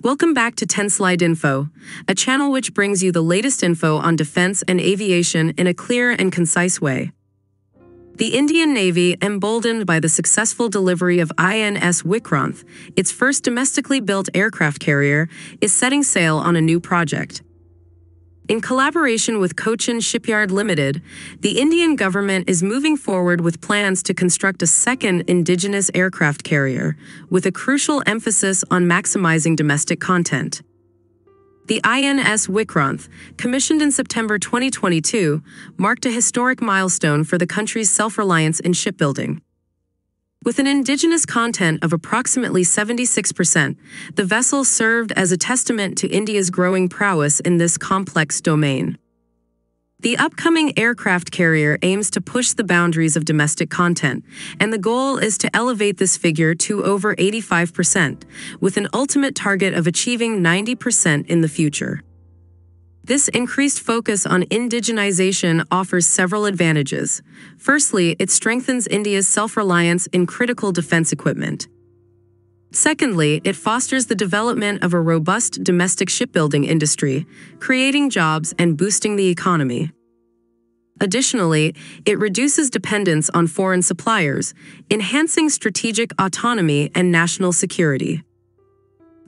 Welcome back to 10 Slide Info, a channel which brings you the latest info on defense and aviation in a clear and concise way. The Indian Navy, emboldened by the successful delivery of INS Vikrant, its first domestically built aircraft carrier, is setting sail on a new project. In collaboration with Cochin Shipyard Limited, the Indian government is moving forward with plans to construct a second indigenous aircraft carrier, with a crucial emphasis on maximizing domestic content. The INS Vikrant, commissioned in September 2022, marked a historic milestone for the country's self reliance in shipbuilding. With an indigenous content of approximately 76%, the vessel served as a testament to India's growing prowess in this complex domain. The upcoming aircraft carrier aims to push the boundaries of domestic content, and the goal is to elevate this figure to over 85%, with an ultimate target of achieving 90% in the future. This increased focus on indigenization offers several advantages. Firstly, it strengthens India's self reliance in critical defense equipment. Secondly, it fosters the development of a robust domestic shipbuilding industry, creating jobs and boosting the economy. Additionally, it reduces dependence on foreign suppliers, enhancing strategic autonomy and national security.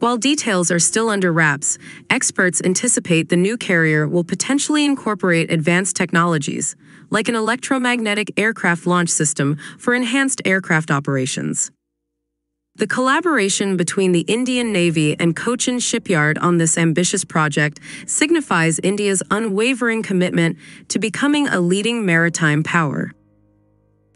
While details are still under wraps, experts anticipate the new carrier will potentially incorporate advanced technologies, like an electromagnetic aircraft launch system for enhanced aircraft operations. The collaboration between the Indian Navy and Cochin Shipyard on this ambitious project signifies India's unwavering commitment to becoming a leading maritime power.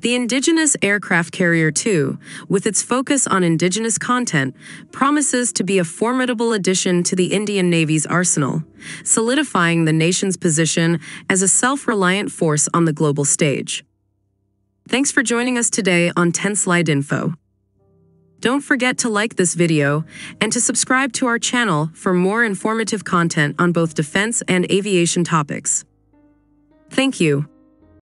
The Indigenous Aircraft Carrier 2, with its focus on Indigenous content, promises to be a formidable addition to the Indian Navy's arsenal, solidifying the nation's position as a self reliant force on the global stage. Thanks for joining us today on 10 Slide Info. Don't forget to like this video and to subscribe to our channel for more informative content on both defense and aviation topics. Thank you.